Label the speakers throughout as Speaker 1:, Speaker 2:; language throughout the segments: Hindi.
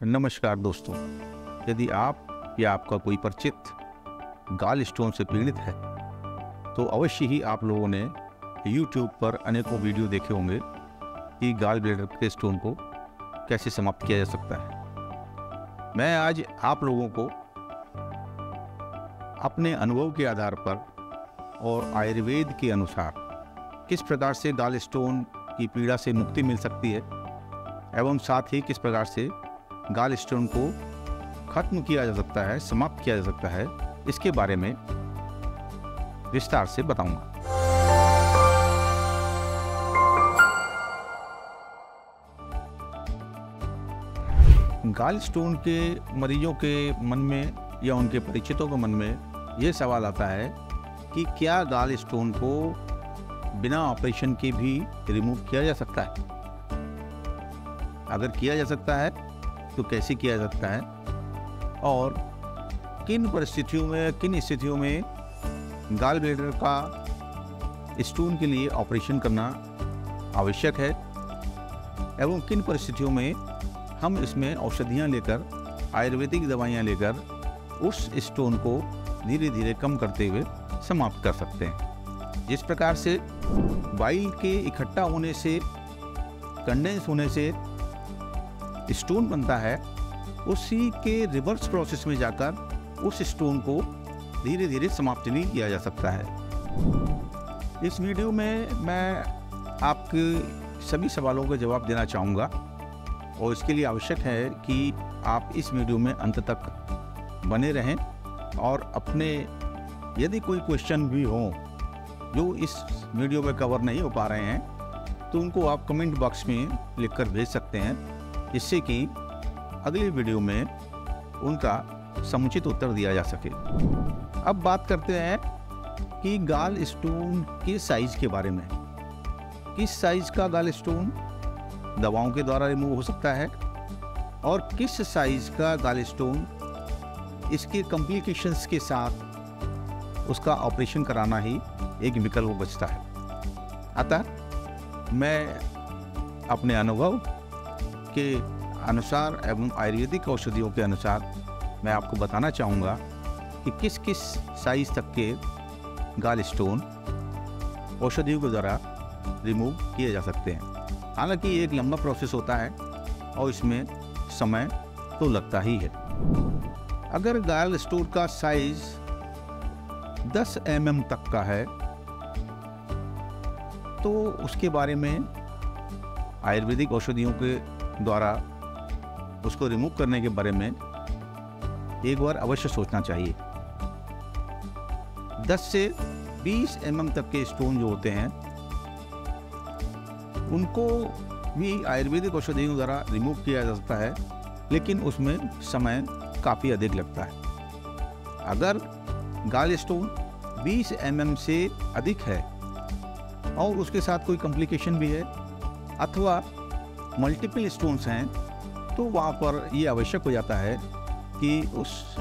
Speaker 1: नमस्कार दोस्तों, यदि आप या आपका कोई परिचित गाल स्टोन से पीड़ित है तो अवश्य ही आप लोगों ने YouTube पर अनेकों वीडियो देखे होंगे कि गाल ब्लेडर के स्टोन को कैसे समाप्त किया जा सकता है। मैं आज आप लोगों को अपने अनुभव के आधार पर और आयुर्वेद के अनुसार किस प्रकार से गाल स्टोन की पीड़ा से मुक्ति मिल सकती है, एवं साथ ही किस प्रकार से गाल स्टोन को खत्म किया जा सकता है, समाप्त किया जा सकता है। इसके बारे में विस्तार से बताऊँगा। गाल स्टोन के मरीजों के मन में या उनके परिचितों के मन में ये सवाल आता है कि क्या गाल स्टोन को बिना ऑपरेशन के भी रिमूव किया जा सकता है? अगर किया जा सकता है तो कैसे किया जाता है और किन परिस्थितियों में, किन स्थितियों में गाल ब्लेडर का स्टोन के लिए ऑपरेशन करना आवश्यक है एवं किन परिस्थितियों में हम इसमें औषधियाँ लेकर, आयुर्वेदिक दवाइयाँ लेकर उस स्टोन को धीरे धीरे कम करते हुए समाप्त कर सकते हैं। जिस प्रकार से बाइल के इकट्ठा होने से, कंडेंस होने से स्टोन बनता है, उसी के रिवर्स प्रोसेस में जाकर उस स्टोन को धीरे धीरे समाप्त नहीं किया जा सकता है। इस वीडियो में मैं आपके सभी सवालों का जवाब देना चाहूँगा और इसके लिए आवश्यक है कि आप इस वीडियो में अंत तक बने रहें और अपने यदि कोई क्वेश्चन भी हो जो इस वीडियो में कवर नहीं हो पा रहे हैं तो उनको आप कमेंट बॉक्स में लिखकर भेज सकते हैं। जिससे कि अगली वीडियो में उनका समुचित उत्तर दिया जा सके। अब बात करते हैं कि गाल स्टोन के साइज़ के बारे में। किस साइज़ का गाल स्टोन दवाओं के द्वारा रिमूव हो सकता है और किस साइज़ का गाल स्टोन इसके कॉम्प्लिकेशंस के साथ उसका ऑपरेशन कराना ही एक विकल्प बचता है। अतः मैं अपने अनुभव के अनुसार एवं आयुर्वेदिक औषधियों के अनुसार मैं आपको बताना चाहूँगा कि किस किस साइज़ तक के गाल स्टोन औषधियों के द्वारा रिमूव किए जा सकते हैं। हालाँकि एक लंबा प्रोसेस होता है और इसमें समय तो लगता ही है। अगर गाल स्टोन का साइज़ 10 एम mm तक का है तो उसके बारे में आयुर्वेदिक औषधियों के द्वारा उसको रिमूव करने के बारे में एक बार अवश्य सोचना चाहिए। 10 से 20 एम तक के स्टोन जो होते हैं, उनको भी आयुर्वेदिक औषधियों द्वारा रिमूव किया जा सकता है, लेकिन उसमें समय काफ़ी अधिक लगता है। अगर गाल स्टोन 20 एम से अधिक है और उसके साथ कोई कॉम्प्लिकेशन भी है, अथवा मल्टीपल स्टोन्स हैं तो वहाँ पर ये आवश्यक हो जाता है कि उस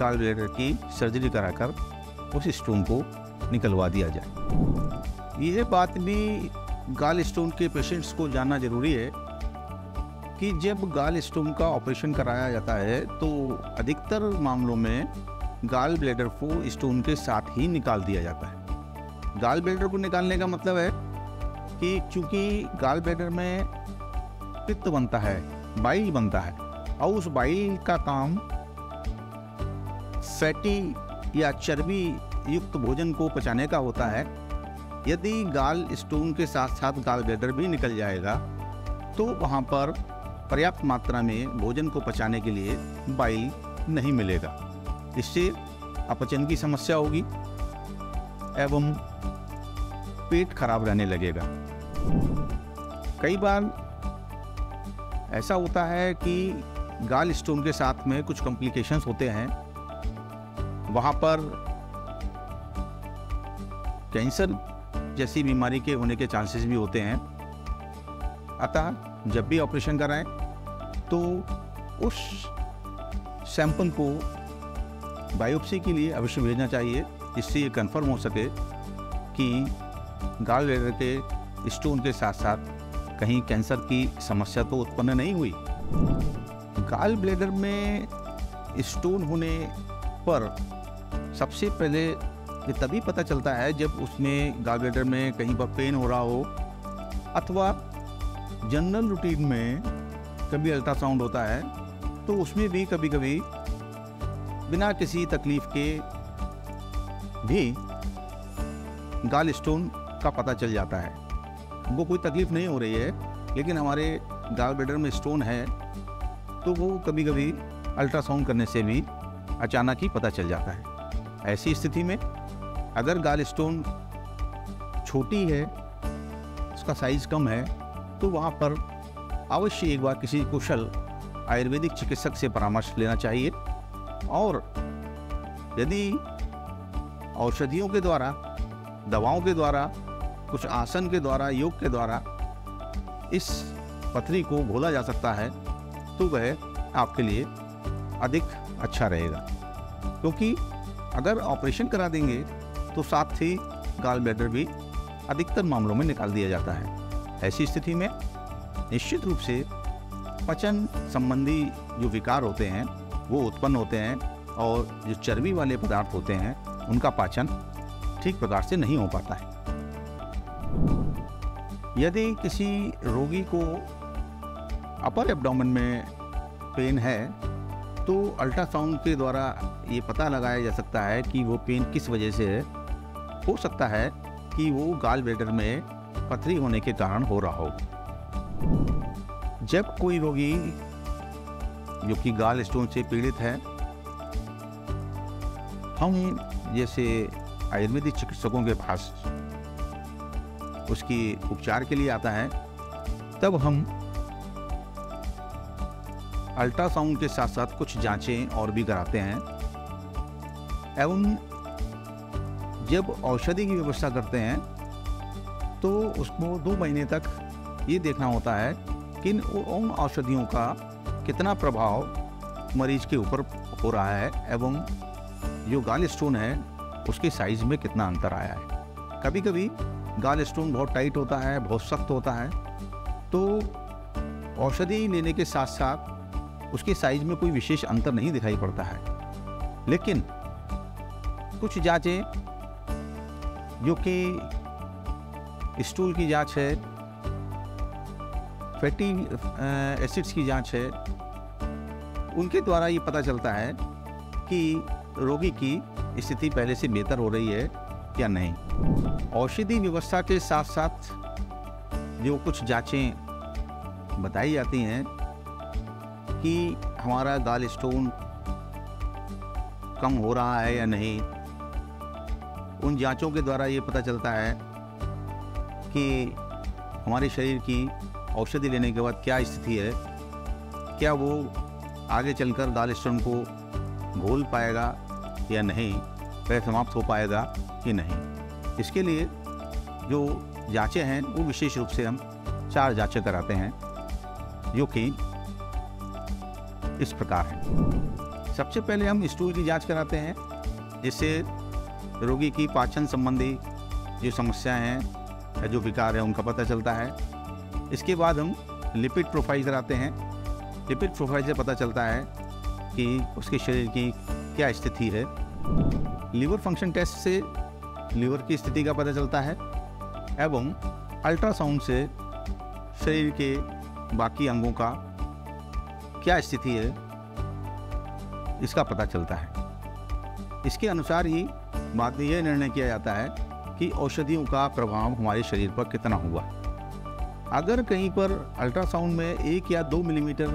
Speaker 1: गाल ब्लेडर की सर्जरी कराकर उस स्टोन को निकलवा दिया जाए। यह बात भी गाल स्टोन के पेशेंट्स को जानना ज़रूरी है कि जब गाल स्टोन का ऑपरेशन कराया जाता है तो अधिकतर मामलों में गाल ब्लेडर को स्टोन के साथ ही निकाल दिया जाता है। गाल ब्लेडर को निकालने का मतलब है कि चूँकि गाल ब्लेडर में पित्त बनता है बाइल बनता है। और उस बाइल का काम फैटी या चर्बी युक्त भोजन को पचाने का होता है। यदि गाल स्टोन के साथ साथ गाल ब्लेडर भी निकल जाएगा तो वहाँ पर पर्याप्त मात्रा में भोजन को पचाने के लिए बाइल नहीं मिलेगा। इससे अपचन की समस्या होगी एवं पेट खराब रहने लगेगा। कई बार ऐसा होता है कि गाल स्टोन के साथ में कुछ कॉम्प्लिकेशंस होते हैं। वहाँ पर कैंसर जैसी बीमारी के होने के चांसेस भी होते हैं। अतः जब भी ऑपरेशन कराएँ तो उस सैंपल को बायोप्सी के लिए अवश्य भेजना चाहिए, जिससे ये कंफर्म हो सके कि गाल ब्लैडर के स्टोन के साथ साथ कहीं कैंसर की समस्या तो उत्पन्न नहीं हुई। गाल ब्लेडर में स्टोन होने पर सबसे पहले ये तभी पता चलता है जब उसमें गाल ब्लेडर में कहीं पर पेन हो रहा हो, अथवा जनरल रूटीन में कभी अल्ट्रासाउंड होता है तो उसमें भी कभी कभी बिना किसी तकलीफ़ के भी गाल स्टोन का पता चल जाता है। वो कोई तकलीफ़ नहीं हो रही है, लेकिन हमारे गाल ब्लेडर में स्टोन है तो वो कभी कभी अल्ट्रासाउंड करने से भी अचानक ही पता चल जाता है। ऐसी स्थिति में अगर गाल स्टोन छोटी है, उसका साइज़ कम है तो वहाँ पर अवश्य एक बार किसी कुशल आयुर्वेदिक चिकित्सक से परामर्श लेना चाहिए और यदि औषधियों के द्वारा, दवाओं के द्वारा कुछ आसन के द्वारा, योग के द्वारा इस पथरी को भोला जा सकता है तो वह आपके लिए अधिक अच्छा रहेगा। क्योंकि अगर ऑपरेशन करा देंगे तो साथ ही गाल ब्लैडर भी अधिकतर मामलों में निकाल दिया जाता है। ऐसी स्थिति में निश्चित रूप से पचन संबंधी जो विकार होते हैं, वो उत्पन्न होते हैं और जो चर्बी वाले पदार्थ होते हैं, उनका पाचन ठीक प्रकार से नहीं हो पाता है। यदि किसी रोगी को अपर एब्डोमेन में पेन है तो अल्ट्रासाउंड के द्वारा ये पता लगाया जा सकता है कि वो पेन किस वजह से है। हो सकता है कि वो गाल ब्लेडर में पथरी होने के कारण हो रहा हो। जब कोई रोगी, जो कि गाल स्टोन से पीड़ित है, हम जैसे आयुर्वेदिक चिकित्सकों के पास उसकी उपचार के लिए आता है, तब हम अल्ट्रासाउंड के साथ साथ कुछ जांचें और भी कराते हैं। एवं जब औषधि की व्यवस्था करते हैं तो उसको दो महीने तक ये देखना होता है कि उन औषधियों का कितना प्रभाव मरीज़ के ऊपर हो रहा है एवं जो गाल स्टोन है, उसके साइज़ में कितना अंतर आया है। कभी कभी गाल स्टोन बहुत टाइट होता है, बहुत सख्त होता है। तो औषधि लेने के साथ साथ उसके साइज़ में कोई विशेष अंतर नहीं दिखाई पड़ता है। लेकिन कुछ जांचें, जो कि स्टूल की जाँच है, फैटी एसिड्स की जाँच है, उनके द्वारा ये पता चलता है कि रोगी की स्थिति पहले से बेहतर हो रही है या नहीं। औषधि व्यवस्था के साथ साथ जो कुछ जांचें बताई जाती हैं कि हमारा गाल स्टोन कम हो रहा है या नहीं, उन जांचों के द्वारा ये पता चलता है कि हमारे शरीर की औषधि लेने के बाद क्या स्थिति है, क्या वो आगे चलकर गाल स्टोन को घोल पाएगा या नहीं, वह समाप्त हो पाएगा कि नहीं। इसके लिए जो जांचें हैं, वो विशेष रूप से हम चार जांचें कराते हैं, जो कि इस प्रकार हैं। सबसे पहले हम स्टूल की जाँच कराते हैं, जिससे रोगी की पाचन संबंधी जो समस्याएँ हैं, या जो विकार है, उनका पता चलता है। इसके बाद हम लिपिड प्रोफ़ाइल कराते हैं। लिपिड प्रोफ़ाइल से पता चलता है कि उसके शरीर की क्या स्थिति है। लीवर फ़ंक्शन टेस्ट से लीवर की स्थिति का पता चलता है एवं अल्ट्रासाउंड से शरीर के बाकी अंगों का क्या स्थिति है, इसका पता चलता है। इसके अनुसार ही बाद में यह निर्णय किया जाता है कि औषधियों का प्रभाव हमारे शरीर पर कितना हुआ। अगर कहीं पर अल्ट्रासाउंड में एक या दो मिलीमीटर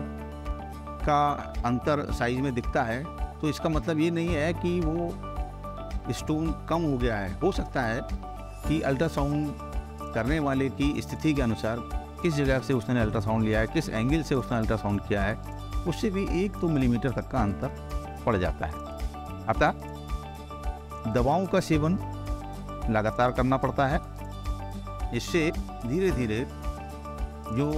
Speaker 1: का अंतर साइज़ में दिखता है तो इसका मतलब ये नहीं है कि वो स्टोन कम हो गया है। हो सकता है कि अल्ट्रासाउंड करने वाले की स्थिति के अनुसार किस जगह से उसने अल्ट्रासाउंड लिया है, किस एंगल से उसने अल्ट्रासाउंड किया है, उससे भी एक दो तो मिलीमीटर तक का अंतर पड़ जाता है। अतः दवाओं का सेवन लगातार करना पड़ता है। इससे धीरे धीरे जो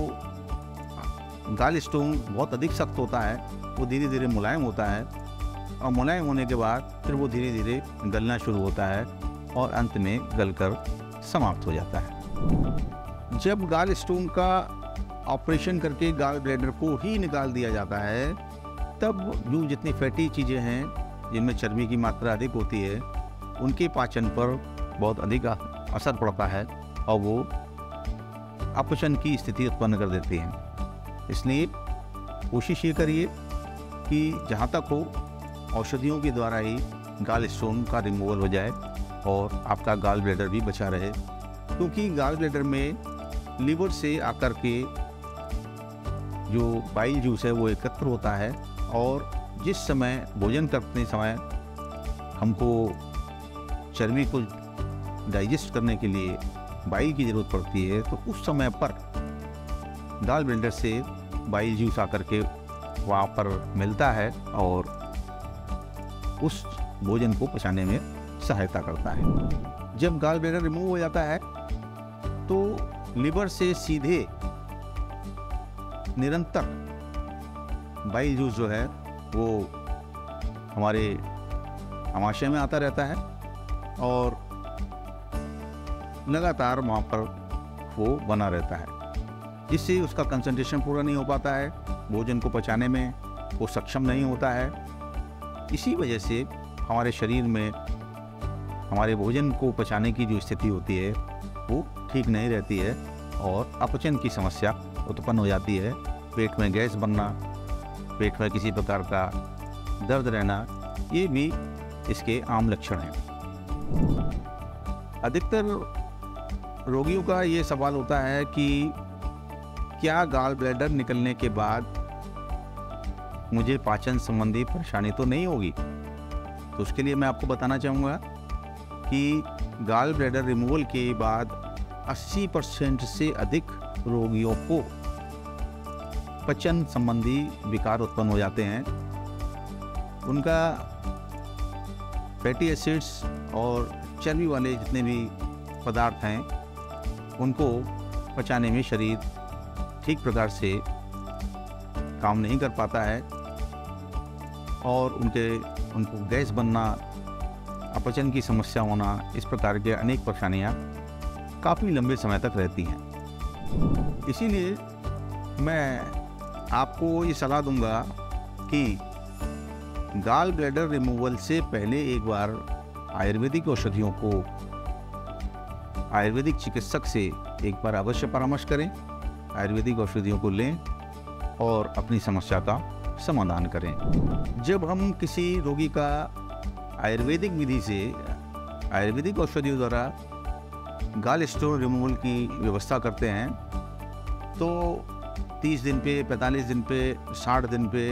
Speaker 1: गाल स्टोन बहुत अधिक सख्त होता है, वो धीरे धीरे मुलायम होता है और मुलायम होने के बाद फिर वो धीरे धीरे गलना शुरू होता है और अंत में गलकर समाप्त हो जाता है। जब गाल स्टोन का ऑपरेशन करके गाल ब्लैडर को ही निकाल दिया जाता है, तब जो जितनी फैटी चीज़ें हैं, जिनमें चर्बी की मात्रा अधिक होती है, उनके पाचन पर बहुत अधिक असर पड़ता है और वो अपचन की स्थिति उत्पन्न कर देती हैं। इसलिए कोशिश ये करिए कि जहाँ तक हो औषधियों के द्वारा ही गाल स्टोन का रिमूवल हो जाए और आपका गाल ब्लेडर भी बचा रहे। क्योंकि गाल ब्लेडर में लीवर से आकर के जो बाइल जूस है वो एकत्र होता है और जिस समय भोजन करते समय हमको चर्बी को डाइजेस्ट करने के लिए बाइल की ज़रूरत पड़ती है तो उस समय पर दाल ब्लेंडर से बाइल जूस आकर के वहाँ पर मिलता है और उस भोजन को पचाने में सहायता करता है। जब गाल ब्लेडर रिमूव हो जाता है तो लिवर से सीधे निरंतर बाइल जूस जो है, वो हमारे आमाशय में आता रहता है और लगातार वहाँ पर वो बना रहता है। जिससे उसका कंसंट्रेशन पूरा नहीं हो पाता है, भोजन को पचाने में वो सक्षम नहीं होता है। इसी वजह से हमारे शरीर में हमारे भोजन को पचाने की जो स्थिति होती है, वो ठीक नहीं रहती है और अपचन की समस्या उत्पन्न हो जाती है। पेट में गैस बनना, पेट में किसी प्रकार का दर्द रहना, ये भी इसके आम लक्षण हैं। अधिकतर रोगियों का ये सवाल होता है कि क्या गाल ब्लैडर निकलने के बाद मुझे पाचन संबंधी परेशानी तो नहीं होगी। तो उसके लिए मैं आपको बताना चाहूँगा कि गाल ब्लैडर रिमूवल के बाद 80 परसेंट से अधिक रोगियों को पचन संबंधी विकार उत्पन्न हो जाते हैं। उनका फैटी एसिड्स और चर्बी वाले जितने भी पदार्थ हैं, उनको पचाने में शरीर ठीक प्रकार से काम नहीं कर पाता है। और उनके, उनको गैस बनना, अपचन की समस्या होना, इस प्रकार के अनेक परेशानियाँ काफ़ी लंबे समय तक रहती हैं। इसीलिए मैं आपको ये सलाह दूँगा कि गाल ब्लैडर रिमूवल से पहले एक बार आयुर्वेदिक औषधियों को आयुर्वेदिक चिकित्सक से एक बार अवश्य परामर्श करें, आयुर्वेदिक औषधियों को लें और अपनी समस्या का समाधान करें। जब हम किसी रोगी का आयुर्वेदिक विधि से, आयुर्वेदिक औषधियों द्वारा गाल स्टोन रिमूवल की व्यवस्था करते हैं तो 30 दिन पे 45 दिन पे 60 दिन पे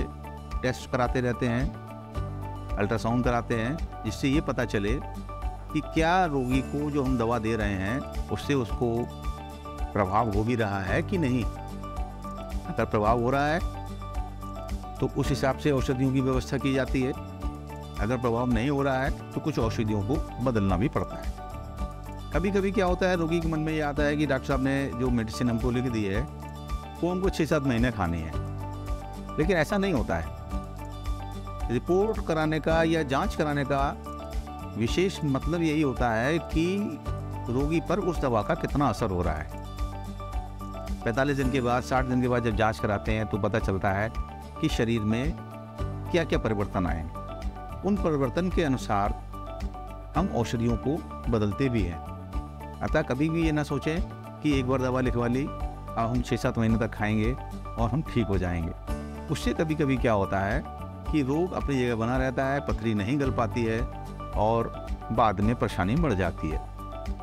Speaker 1: टेस्ट कराते रहते हैं अल्ट्रासाउंड कराते हैं, जिससे ये पता चले कि क्या रोगी को जो हम दवा दे रहे हैं, उससे उसको प्रभाव हो भी रहा है कि नहीं। अगर प्रभाव हो रहा है तो उस हिसाब से औषधियों की व्यवस्था की जाती है। अगर प्रभाव नहीं हो रहा है तो कुछ औषधियों को बदलना भी पड़ता है। कभी कभी क्या होता है, रोगी के मन में ये आता है कि डॉक्टर साहब ने जो मेडिसिन हमको लिख दी है, वो हमको छः सात महीने खानी है। लेकिन ऐसा नहीं होता है। रिपोर्ट कराने का या जाँच कराने का विशेष मतलब यही होता है कि रोगी पर उस दवा का कितना असर हो रहा है। पैंतालीस दिन के बाद, साठ दिन के बाद जब जाँच कराते हैं तो पता चलता है कि शरीर में क्या क्या परिवर्तन आए उन परिवर्तन के अनुसार हम औषधियों को बदलते भी हैं। अतः कभी भी ये ना सोचें कि एक बार दवा लिखवा ली, अब हम छः सात महीने तक खाएँगे और हम ठीक हो जाएँगे। उससे कभी कभी क्या होता है कि रोग अपनी जगह बना रहता है, पथरी नहीं गल पाती है और बाद में परेशानी बढ़ जाती है।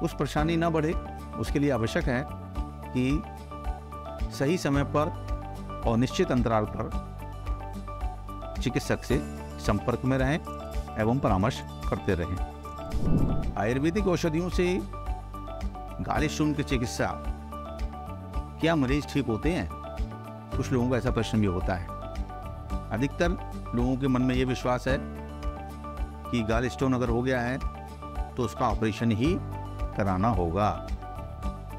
Speaker 1: उस परेशानी ना बढ़े, उसके लिए आवश्यक है कि सही समय पर और निश्चित अंतराल पर चिकित्सक से संपर्क में रहें एवं परामर्श करते रहें। आयुर्वेदिक औषधियों से गाली शून की चिकित्सा। क्या मरीज़ ठीक होते हैं? कुछ लोगों का ऐसा प्रश्न भी होता है। अधिकतर लोगों के मन में ये विश्वास है कि गाल स्टोन अगर हो गया है तो उसका ऑपरेशन ही कराना होगा।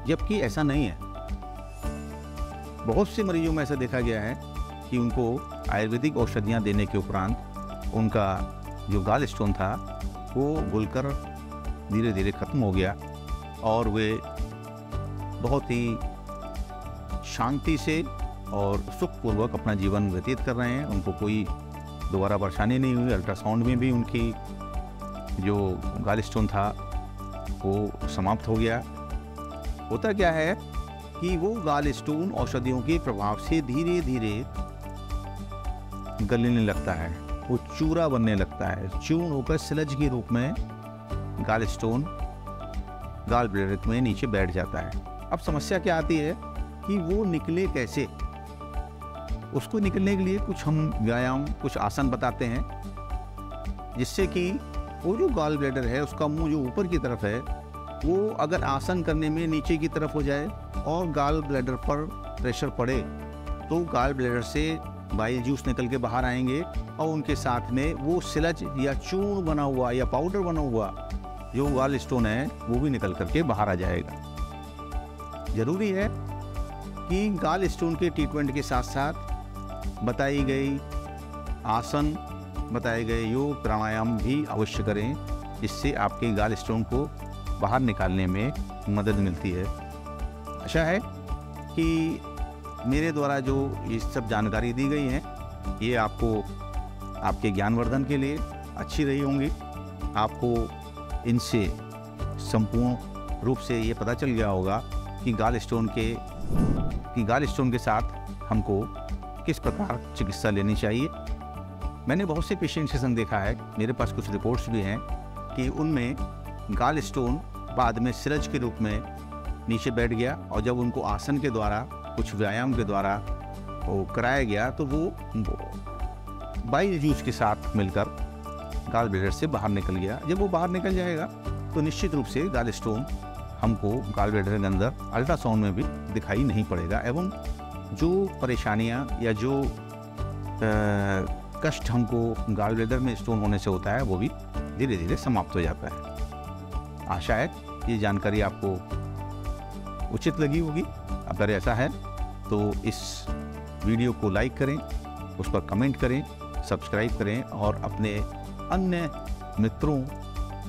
Speaker 1: जबकि ऐसा नहीं है। बहुत से मरीजों में ऐसा देखा गया है कि उनको आयुर्वेदिक औषधियाँ देने के उपरांत उनका जो गाल स्टोन था, वो घुलकर धीरे धीरे ख़त्म हो गया और वे बहुत ही शांति से और सुखपूर्वक अपना जीवन व्यतीत कर रहे हैं। उनको कोई दोबारा परेशानी नहीं हुई। अल्ट्रासाउंड में भी उनकी जो गाल स्टोन था, वो समाप्त हो गया। होता क्या है कि वो गाल स्टोन औषधियों के प्रभाव से धीरे धीरे गलने लगता है, वो चूरा बनने लगता है। चूर्ण होकर सिलज के रूप में गाल स्टोन, गाल ब्लेडर में नीचे बैठ जाता है। अब समस्या क्या आती है कि वो निकले कैसे? उसको निकलने के लिए कुछ हम व्यायाम, कुछ आसन बताते हैं, जिससे कि वो जो गाल ब्लेडर है, उसका मुँह जो ऊपर की तरफ़ है, वो अगर आसन करने में नीचे की तरफ़ हो जाए और गाल ब्लेडर पर प्रेशर पड़े तो गाल ब्लेडर से बाइल जूस निकल के बाहर आएँगे और उनके साथ में वो सिलज या चूर्ण बना हुआ या पाउडर बना हुआ जो वाल स्टोन है, वो भी निकल करके बाहर आ जाएगा। ज़रूरी है कि गाल स्टोन के ट्रीटमेंट के साथ साथ बताई गई आसन, बताए गए योग प्राणायाम भी अवश्य करें, जिससे आपके गाल स्टोन को बाहर निकालने में मदद मिलती है। आशा है कि मेरे द्वारा जो ये सब जानकारी दी गई है, ये आपको, आपके ज्ञानवर्धन के लिए अच्छी रही होंगी। आपको इनसे संपूर्ण रूप से ये पता चल गया होगा कि गाल स्टोन के, कि गाल स्टोन के साथ हमको किस प्रकार चिकित्सा लेनी चाहिए। मैंने बहुत से पेशेंट्स के संग देखा है, मेरे पास कुछ रिपोर्ट्स भी हैं कि उनमें गाल स्टोन बाद में सिरज के रूप में नीचे बैठ गया और जब उनको आसन के द्वारा कुछ व्यायाम के द्वारा वो कराया गया तो वो, बाई जूस के साथ मिलकर गाल ब्लेडर से बाहर निकल गया। जब वो बाहर निकल जाएगा तो निश्चित रूप से गाल स्टोन हमको गाल ब्लेडर के अंदर अल्ट्रासाउंड में भी दिखाई नहीं पड़ेगा एवं जो परेशानियाँ या जो कष्ट हमको गाल ब्लेडर में स्टोन होने से होता है वो भी धीरे धीरे समाप्त हो जाता है। आशा है ये जानकारी आपको उचित लगी होगी। अगर ऐसा है तो इस वीडियो को लाइक करें, उस पर कमेंट करें, सब्सक्राइब करें और अपने अन्य मित्रों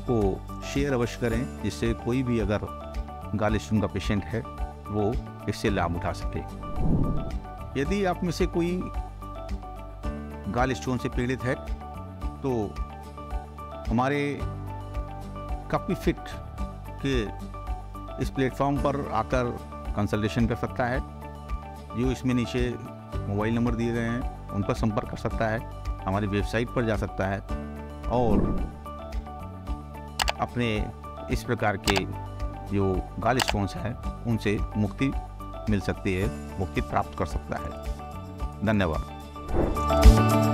Speaker 1: को शेयर अवश्य करें, जिससे कोई भी अगर गाल का पेशेंट है, वो इससे लाभ उठा सके। यदि आप में से कोई गाल स्टोन से पीड़ित है तो हमारे काफ़ी फिट के इस प्लेटफॉर्म पर आकर कंसल्टेशन कर सकता है। जो इसमें नीचे मोबाइल नंबर दिए गए हैं, उन पर संपर्क कर सकता है, हमारी वेबसाइट पर जा सकता है और अपने इस प्रकार के जो गाल स्टोन्स हैं, उनसे मुक्ति मिल सकती है, मुक्ति प्राप्त कर सकता है। धन्यवाद।